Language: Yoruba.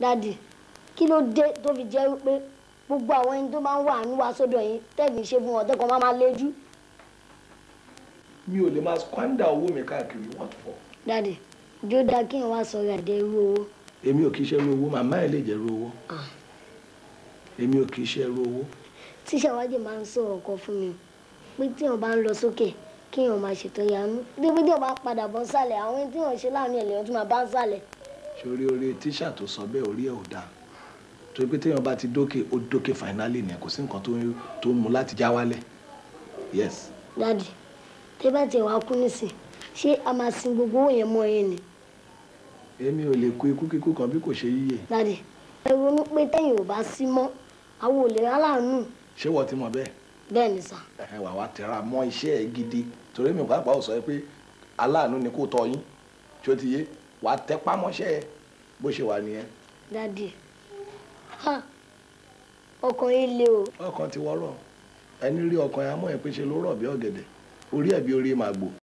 dádì kí ló dé tó fi jẹ́ wípé gbogbo àwọn ẹni tó máa ń wà ní wa sọ́dọ̀ yín tẹ́ẹ̀mí ṣe fún wọn tẹ́kọ̀ọ́ máa máa léjú. mi ò lè máa squander owó mi káàkiri what for. dádì jó dáa kí n wá sọ̀rọ̀ àdé irú owó. èmi ò kì í ṣe irú owó màmá ẹ̀ lè jẹ́ irú owó èmi ò kì í ṣe irú owó. tíṣà wájú máa ń sọ ọkọ fún mi pé tí wọn bá ń lọ sókè kí wọn máa ṣètò ìyanu débi tí wọn bá padà bọ́ sálẹ̀ àwọn tí wọn ṣe láàánú ẹ̀ lèyàn tún máa bá ń sálẹ̀. Sórí orí tíṣà tó sọ bẹ́ẹ̀ orí ẹ̀ ò dáa? Torí pé téèyàn bá ti dókè ó dókè finally ni kò sí nǹkan tó ń mú láti já wálẹ̀. Yes. dádì tẹ́ bá tiẹ̀ wá kú nísìn ṣé a máa sin gbogbo owó yẹn mọ́ yẹn ni. èmi ò lè kú ikú kíkú kan bí kò ṣe yíyè dádì ẹ ronú pé tẹ́yìn ò bá sí mọ́ àwọn ò lè ráláàánú ṣé wọ́n ti mọ̀ bẹ́ẹ̀? Bẹ́ẹ̀ ni sà. ẹ wà wá tẹra mọ́ iṣẹ́ ẹ gidi. Torí mi pàápàá ò sọ pé aláàánú ni kò tọ́ yín. Tí ó ti yé wàá tẹpá mọ́ṣẹ́ bó ṣe wà nìyẹn. ha ọkàn yín le o. ọkàn ti wọ́rọ̀ ẹni rí ọkàn yẹn á mọ̀ ẹ́ pé ṣe ló rọ̀ bí ọ̀gẹ̀dẹ̀ orí ẹ̀ bí orí màgbò